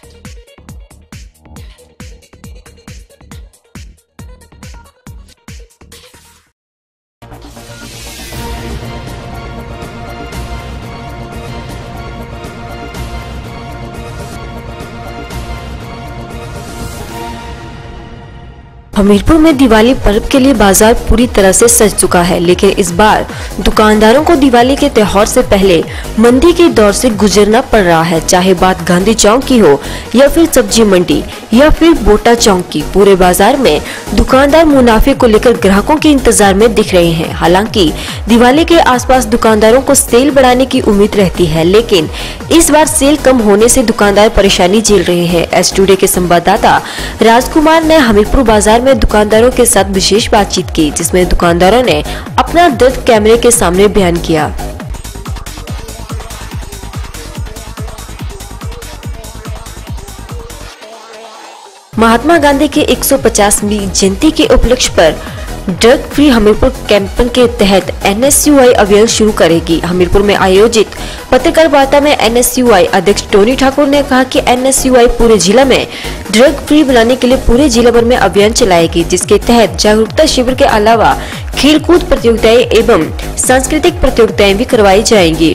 Thank you. Hamirpur में दिवाली पर्व के लिए बाज़ार पूरी तरह से सज चुका है, लेकिन इस बार दुकानदारों को दिवाली के त्योहार से पहले मंदी के दौर से गुजरना पड़ रहा है, चाहे बात गांधी चौक की हो या फिर सब्ज़ी मंडी या फिर बोटा चौक की। पूरे बाज़ार में दुकानदार मुनाफे को लेकर ग्राहकों के इंतज़ार में दिख रहे हैं। हालाँकि दिवाली के आसपास दुकानदारों को सेल बढ़ाने की उम्मीद रहती है, लेकिन इस बार सेल कम होने से दुकानदार परेशानी झेल रहे हैं। एस के संवाददाता राजकुमार ने हमीरपुर बाज़ार में दुकानदारों के साथ विशेष बातचीत की, जिसमें दुकानदारों ने अपना दर्द कैमरे के सामने बयान किया। महात्मा गांधी के 150वीं जयंती के उपलक्ष्य पर ड्रग फ्री हमीरपुर कैंपेन के तहत एनएसयूआई अभियान शुरू करेगी। हमीरपुर में आयोजित पत्रकार वार्ता में एनएसयूआई अध्यक्ष टोनी ठाकुर ने कहा कि एनएसयूआई पूरे जिला में ड्रग फ्री बनाने के लिए पूरे जिला भर में अभियान चलाएगी, जिसके तहत जागरूकता शिविर के अलावा खेलकूद प्रतियोगिताएँ एवं सांस्कृतिक प्रतियोगिताएँ भी करवाई जाएँगी।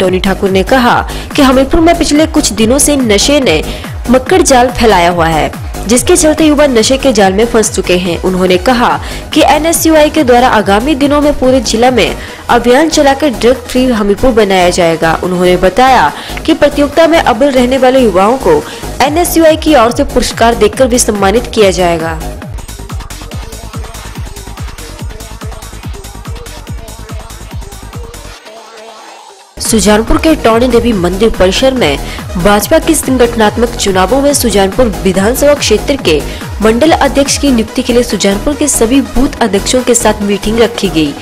टोनी ठाकुर ने कहा कि हमीरपुर में पिछले कुछ दिनों से नशे ने मक्कड़ जाल फैलाया हुआ है, जिसके चलते युवा नशे के जाल में फंस चुके हैं। उन्होंने कहा कि एनएसयूआई के द्वारा आगामी दिनों में पूरे जिला में अभियान चलाकर ड्रग फ्री हमीरपुर बनाया जाएगा। उन्होंने बताया कि प्रतियोगिता में अव्वल रहने वाले युवाओं को एनएसयूआई की ओर से पुरस्कार देकर भी सम्मानित किया जाएगा। सुजानपुर के टौनी देवी मंदिर परिसर में भाजपा के संगठनात्मक चुनावों में सुजानपुर विधानसभा क्षेत्र के मंडल अध्यक्ष की नियुक्ति के लिए सुजानपुर के सभी बूथ अध्यक्षों के साथ मीटिंग रखी गई।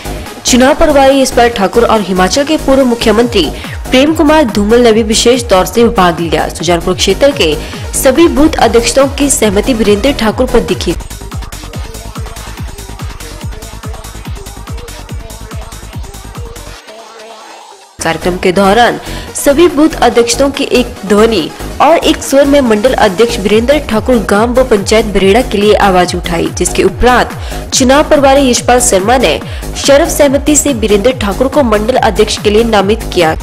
चुनाव प्रभारी यशपाल ठाकुर और हिमाचल के पूर्व मुख्यमंत्री प्रेम कुमार धूमल ने भी विशेष तौर से भाग लिया सुजानपुर क्षेत्र के सभी बूथ अध्यक्षों की सहमति वीरेंद्र ठाकुर पर दिखी कार्यक्रम के दौरान सभी बूथ अध्यक्षों की एक ध्वनि और एक स्वर में मंडल अध्यक्ष वीरेंद्र ठाकुर गाँव व पंचायत बरेड़ा के लिए आवाज़ उठाई, जिसके उपरांत चुनाव प्रभारी यशपाल शर्मा ने शर्व सहमति से वीरेंद्र ठाकुर को मंडल अध्यक्ष के लिए नामित किया।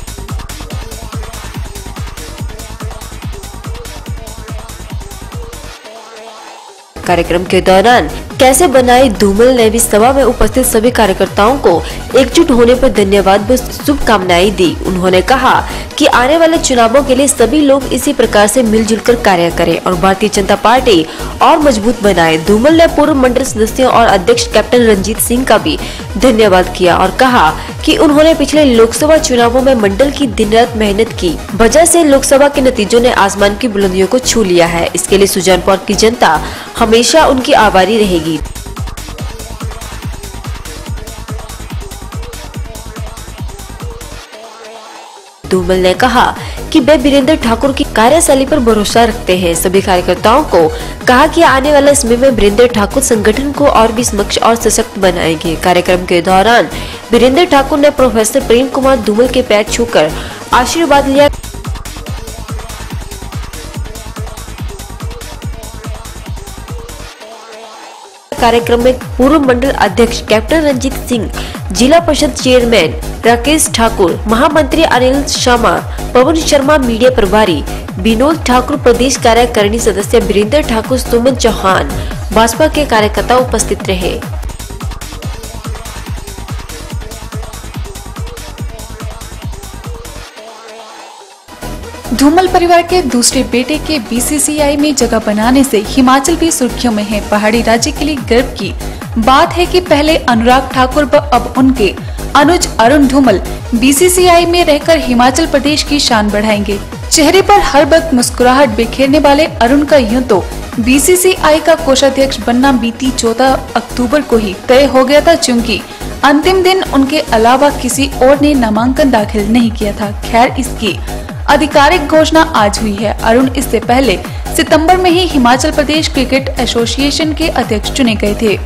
कार्यक्रम के दौरान कैसे बनाए धूमल ने भी सभा में उपस्थित सभी कार्यकर्ताओं को एकजुट होने पर धन्यवाद व शुभकामनाएँ दी। उन्होंने कहा कि आने वाले चुनावों के लिए सभी लोग इसी प्रकार से मिलजुल कर कार्य करें और भारतीय जनता पार्टी और मज़बूत बनाए। धूमल ने पूर्व मंडल सदस्यों और अध्यक्ष कैप्टन रंजीत सिंह का भी धन्यवाद किया और कहा कि उन्होंने पिछले लोकसभा चुनावों में मंडल की दिन रात मेहनत की। वजह से लोकसभा के नतीजों ने आसमान की बुलंदियों को छू लिया है। इसके लिए सुजानपुर की जनता हमेशा उनकी आभारी रहेगी। धूमल ने कहा कि वे वीरेंद्र ठाकुर की कार्यशैली पर भरोसा रखते हैं। सभी कार्यकर्ताओं को कहा कि आने वाले समय में बीरेंद्र ठाकुर संगठन को और भी समक्ष और सशक्त बनाएँगे। कार्यक्रम के दौरान बीरेंद्र ठाकुर ने प्रोफेसर प्रेम कुमार धूमल के पैर छूकर आशीर्वाद लिया। कार्यक्रम में पूर्व मंडल अध्यक्ष कैप्टन रंजीत सिंह, जिला परिषद चेयरमैन राकेश ठाकुर, महामंत्री अनिल शर्मा, पवन शर्मा मीडिया प्रभारी विनोद ठाकुर, प्रदेश कार्यकारिणी सदस्य बीरेंद्र ठाकुर, सुमन चौहान, भाजपा के कार्यकर्ता उपस्थित रहे। धूमल परिवार के दूसरे बेटे के बीसीसीआई में जगह बनाने से हिमाचल भी सुर्खियों में है। पहाड़ी राज्य के लिए गर्व की बात है कि पहले अनुराग ठाकुर व अब उनके अनुज अरुण धूमल बीसीसीआई में रहकर हिमाचल प्रदेश की शान बढ़ाएँगे। चेहरे पर हर वक्त मुस्कुराहट बिखेरने वाले अरुण का यूँ तो बीसीसीआई का कोषाध्यक्ष बनना बीती 14 अक्टूबर को ही तय हो गया था, चूँकि अंतिम दिन उनके अलावा किसी और ने नामांकन दाखिल नहीं किया था। खैर, इसकी आधिकारिक घोषणा आज हुई है। अरुण इससे पहले सितंबर में ही हिमाचल प्रदेश क्रिकेट एसोसिएशन के अध्यक्ष चुने गए थे।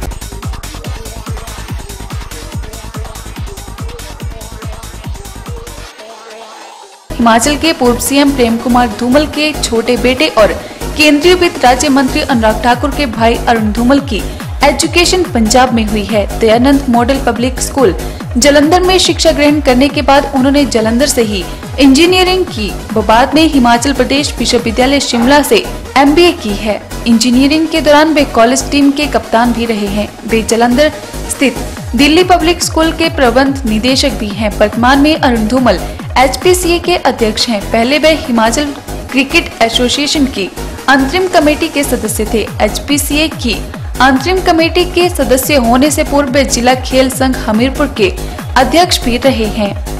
हिमाचल के पूर्व सीएम प्रेम कुमार धूमल के छोटे बेटे और केंद्रीय वित्त राज्य मंत्री अनुराग ठाकुर के भाई अरुण धूमल की एजुकेशन पंजाब में हुई है। Dayanand model public school. Jalandhar में शिक्षा ग्रहण करने के बाद उन्होंने जलंधर से ही इंजीनियरिंग की। बाद में हिमाचल प्रदेश विश्वविद्यालय शिमला से एमबीए की है। इंजीनियरिंग के दौरान वे कॉलेज टीम के कप्तान भी रहे हैं। वे जलंधर स्थित दिल्ली पब्लिक स्कूल के प्रबंध निदेशक भी हैं। वर्तमान में अरुण धूमल एचपीसीए के अध्यक्ष हैं। पहले वे हिमाचल क्रिकेट एसोसिएशन की अंतरिम कमेटी के सदस्य थे। एचपीसीए की अंतरिम कमेटी के सदस्य होने से पूर्व जिला खेल संघ हमीरपुर के अध्यक्ष भी रहे हैं।